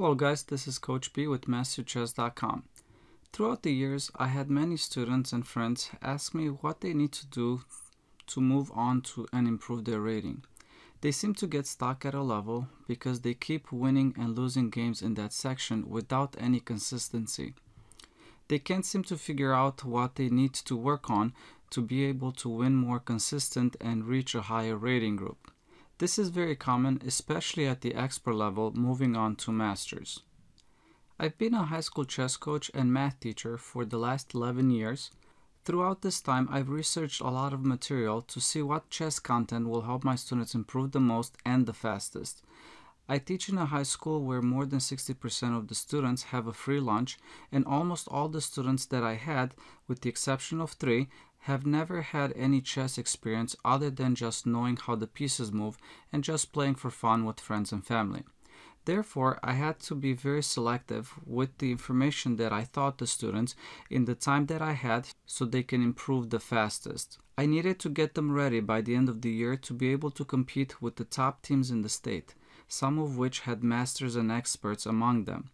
Hello guys, this is Coach B with MasterYourChess.com. Throughout the years, I had many students and friends ask me what they need to do to move on to and improve their rating. They seem to get stuck at a level because they keep winning and losing games in that section without any consistency. They can't seem to figure out what they need to work on to be able to win more consistent and reach a higher rating group. This is very common, especially at the expert level moving on to masters. I've been a high school chess coach and math teacher for the last 11 years. Throughout this time, I've researched a lot of material to see what chess content will help my students improve the most and the fastest. I teach in a high school where more than 60% of the students have a free lunch, and almost all the students that I had, with the exception of three, have never had any chess experience other than just knowing how the pieces move and just playing for fun with friends and family. Therefore, I had to be very selective with the information that I taught the students in the time that I had so they can improve the fastest. I needed to get them ready by the end of the year to be able to compete with the top teams in the state, some of which had masters and experts among them.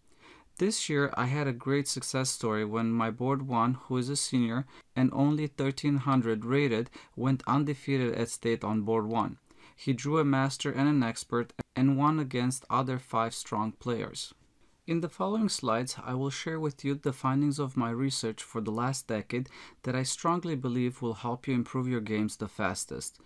This year, I had a great success story when my board one, who is a senior and only 1300 rated, went undefeated at state on board one. He drew a master and an expert and won against other five strong players. In the following slides, I will share with you the findings of my research for the last decade that I strongly believe will help you improve your games the fastest.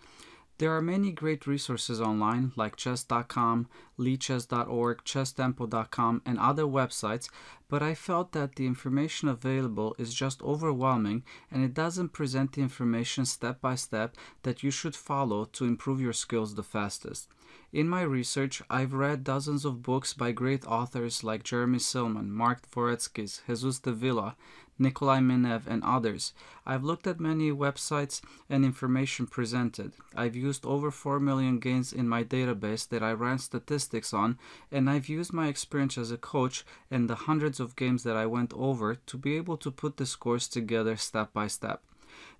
There are many great resources online like chess.com, lichess.org, chesstempo.com, and other websites, but I felt that the information available is just overwhelming and it doesn't present the information step by step that you should follow to improve your skills the fastest. In my research, I've read dozens of books by great authors like Jeremy Silman, Mark Dvoretsky, Jesus de la Villa, Nikolai Minev, and others. I've looked at many websites and information presented. I've used over 4 million games in my database that I ran statistics on, and I've used my experience as a coach and the hundreds of games that I went over to be able to put the scores together step by step.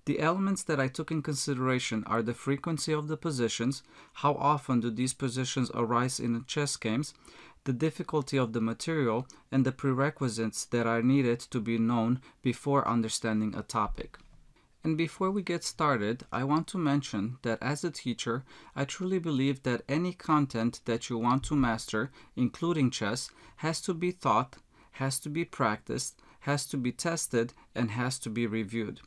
The elements that I took in consideration are the frequency of the positions, how often do these positions arise in chess games, the difficulty of the material, and the prerequisites that are needed to be known before understanding a topic. And before we get started, I want to mention that as a teacher, I truly believe that any content that you want to master, including chess, has to be taught, has to be practiced, has to be tested, and has to be reviewed.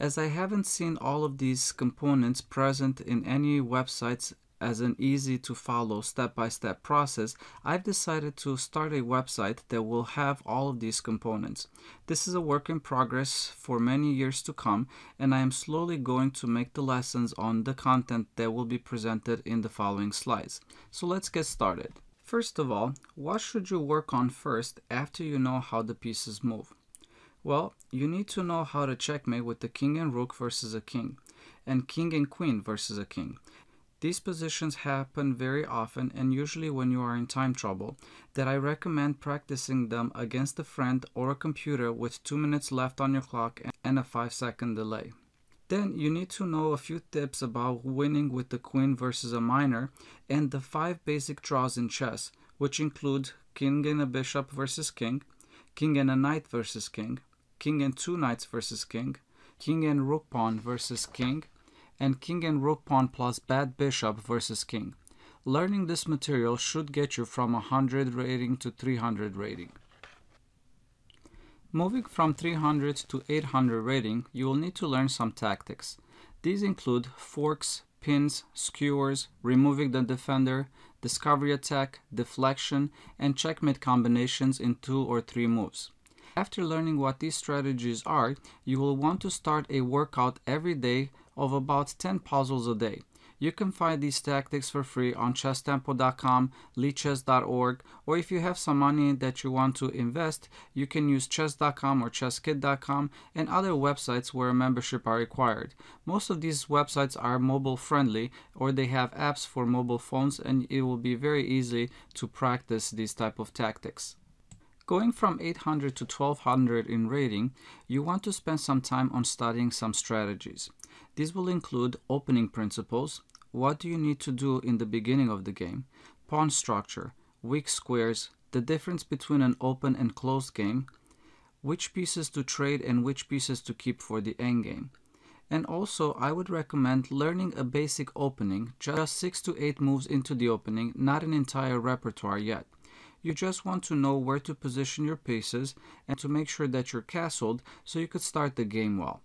As I haven't seen all of these components present in any websites as an easy to follow step by step process, I've decided to start a website that will have all of these components. This is a work in progress for many years to come, and I am slowly going to make the lessons on the content that will be presented in the following slides. So let's get started. First of all, what should you work on first after you know how the pieces move? Well, you need to know how to checkmate with the king and rook versus a king, and king and queen versus a king. These positions happen very often and usually when you are in time trouble, that I recommend practicing them against a friend or a computer with 2 minutes left on your clock and a 5 second delay. Then you need to know a few tips about winning with the queen versus a minor and the 5 basic draws in chess, which include king and a bishop versus king, king and a knight versus king, king and two knights versus king, king and rook pawn versus king, and king and rook pawn plus bad bishop versus king. Learning this material should get you from 100 rating to 300 rating. Moving from 300 to 800 rating, you will need to learn some tactics. These include forks, pins, skewers, removing the defender, discovery attack, deflection, and checkmate combinations in two or three moves. After learning what these strategies are, you will want to start a workout every day of about 10 puzzles a day. You can find these tactics for free on chesstempo.com, lichess.org, or if you have some money that you want to invest, you can use chess.com or chesskid.com and other websites where membership are required. Most of these websites are mobile friendly or they have apps for mobile phones and it will be very easy to practice these type of tactics. Going from 800 to 1200 in rating, you want to spend some time on studying some strategies. These will include opening principles, what do you need to do in the beginning of the game, pawn structure, weak squares, the difference between an open and closed game, which pieces to trade and which pieces to keep for the endgame. And also, I would recommend learning a basic opening, just 6 to 8 moves into the opening, not an entire repertoire yet. You just want to know where to position your pieces and to make sure that you're castled so you could start the game well.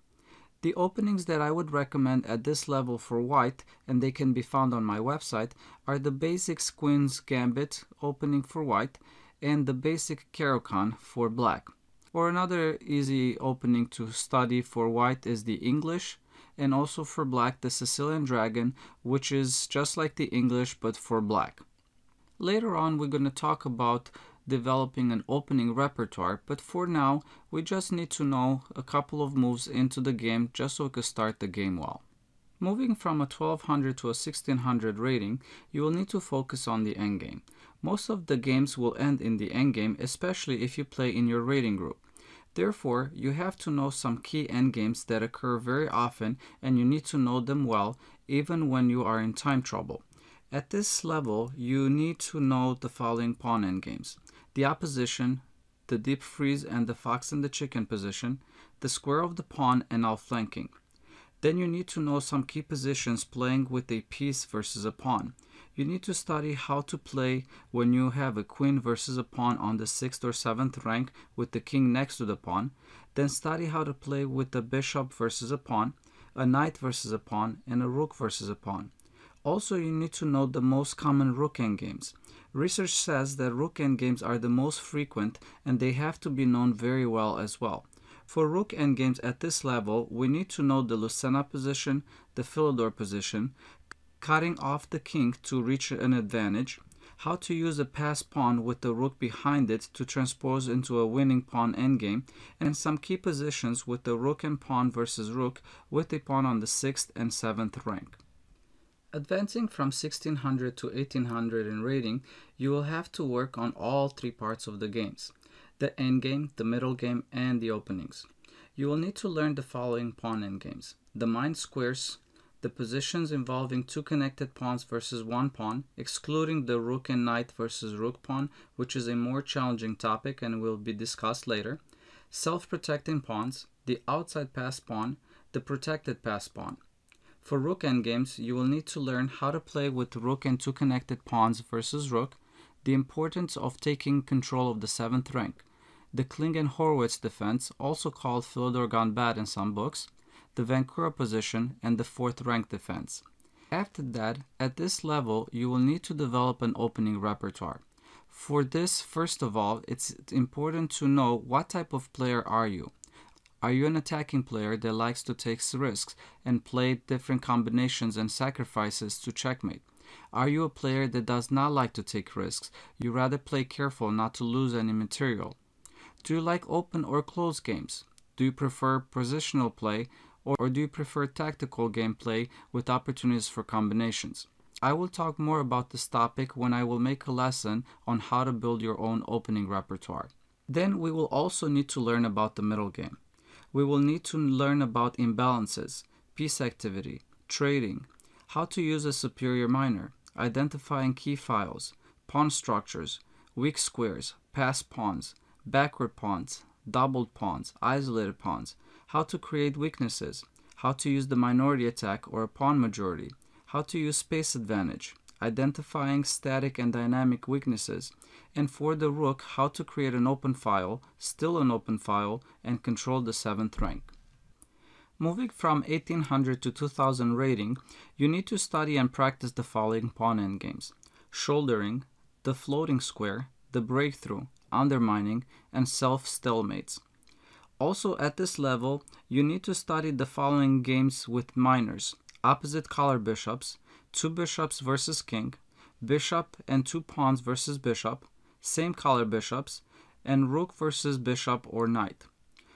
The openings that I would recommend at this level for white, and they can be found on my website, are the basic Queen's Gambit opening for white and the basic Caro-Kann for black. Or another easy opening to study for white is the English, and also for black the Sicilian Dragon, which is just like the English but for black. Later on, we're going to talk about developing an opening repertoire, but for now, we just need to know a couple of moves into the game just so we can start the game well. Moving from a 1200 to a 1600 rating, you will need to focus on the endgame. Most of the games will end in the endgame, especially if you play in your rating group. Therefore, you have to know some key endgames that occur very often and you need to know them well even when you are in time trouble. At this level, you need to know the following pawn endgames. The opposition, the deep freeze and the fox and the chicken position, the square of the pawn and outflanking. Then you need to know some key positions playing with a piece versus a pawn. You need to study how to play when you have a queen versus a pawn on the 6th or 7th rank with the king next to the pawn. Then study how to play with a bishop versus a pawn, a knight versus a pawn, and a rook versus a pawn. Also, you need to know the most common rook endgames. Research says that rook endgames are the most frequent and they have to be known very well as well. For rook endgames at this level, we need to know the Lucena position, the Philidor position, cutting off the king to reach an advantage, how to use a passed pawn with the rook behind it to transpose into a winning pawn endgame, and some key positions with the rook and pawn versus rook with a pawn on the 6th and 7th rank. Advancing from 1600 to 1800 in rating, you will have to work on all three parts of the games the endgame, the middle game, and the openings. You will need to learn the following pawn endgames the mined squares, the positions involving two connected pawns versus one pawn, excluding the rook and knight versus rook pawn, which is a more challenging topic and will be discussed later, self protecting pawns, the outside pass pawn, the protected pass pawn. For rook endgames, you will need to learn how to play with rook and two connected pawns versus rook, the importance of taking control of the 7th rank, the Kling and Horwitz defense, also called Philidor gone bad in some books, the Vancura position, and the 4th rank defense. After that, at this level, you will need to develop an opening repertoire. For this, first of all, it's important to know what type of player are you. Are you an attacking player that likes to take risks and play different combinations and sacrifices to checkmate? Are you a player that does not like to take risks? You rather play careful not to lose any material. Do you like open or closed games? Do you prefer positional play or do you prefer tactical gameplay with opportunities for combinations? I will talk more about this topic when I will make a lesson on how to build your own opening repertoire. Then we will also need to learn about the middle game we will need to learn about imbalances, piece activity, trading, how to use a superior minor, identifying key files, pawn structures, weak squares, passed pawns, backward pawns, doubled pawns, isolated pawns, how to create weaknesses, how to use the minority attack or a pawn majority, how to use space advantage, identifying static and dynamic weaknesses, and for the rook, how to create an open file, still an open file, and control the 7th rank. Moving from 1800 to 2000 rating, you need to study and practice the following pawn endgames shouldering, the floating square, the breakthrough, undermining, and self stalemates. Also, at this level, you need to study the following games with minors opposite color bishops, two bishops versus king, bishop and two pawns versus bishop, same color bishops, and rook versus bishop or knight.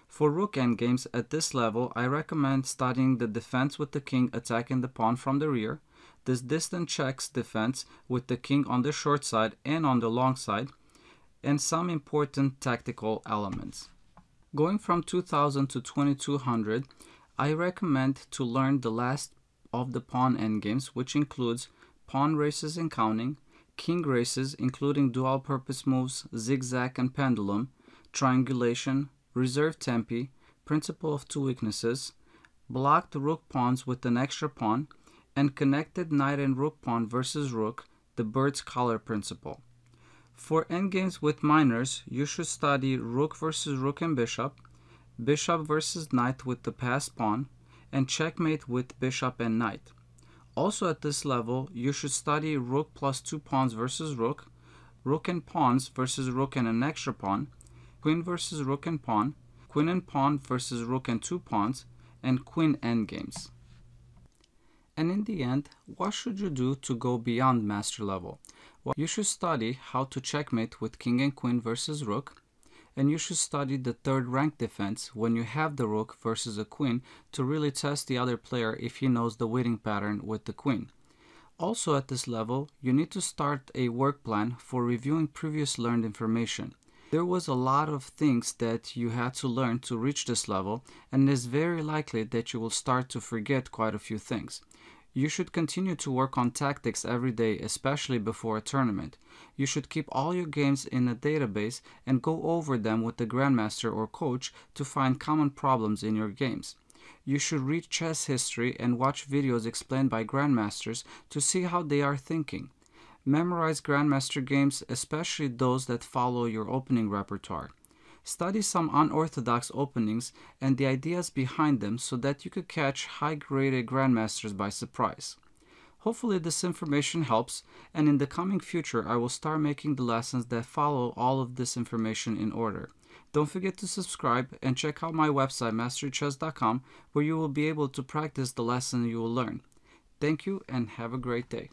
For rook endgames at this level, I recommend studying the defense with the king attacking the pawn from the rear, this distant checks defense with the king on the short side and on the long side, and some important tactical elements. Going from 2000 to 2200, I recommend to learn the last of the pawn endgames, which includes pawn races and counting, king races including dual purpose moves, zigzag and pendulum, triangulation, reserve tempi, principle of two weaknesses, blocked rook pawns with an extra pawn, and connected knight and rook pawn versus rook, the bird's collar principle. For endgames with minors, you should study rook versus rook and bishop, bishop versus knight with the passed pawn, and checkmate with bishop and knight. Also at this level, you should study rook plus two pawns versus rook, rook and pawns versus rook and an extra pawn, queen versus rook and pawn, queen and pawn versus rook and two pawns, and queen endgames. And in the end, what should you do to go beyond master level? Well, you should study how to checkmate with king and queen versus rook, and you should study the third rank defense when you have the rook versus a queen to really test the other player if he knows the winning pattern with the queen. Also at this level, you need to start a work plan for reviewing previous learned information. There was a lot of things that you had to learn to reach this level and it is very likely that you will start to forget quite a few things. You should continue to work on tactics every day, especially before a tournament. You should keep all your games in a database and go over them with the grandmaster or coach to find common problems in your games. You should read chess history and watch videos explained by grandmasters to see how they are thinking. Memorize grandmaster games, especially those that follow your opening repertoire. Study some unorthodox openings and the ideas behind them so that you could catch high graded grandmasters by surprise. Hopefully this information helps and in the coming future I will start making the lessons that follow all of this information in order. Don't forget to subscribe and check out my website masteryourchess.com where you will be able to practice the lesson you will learn. Thank you and have a great day.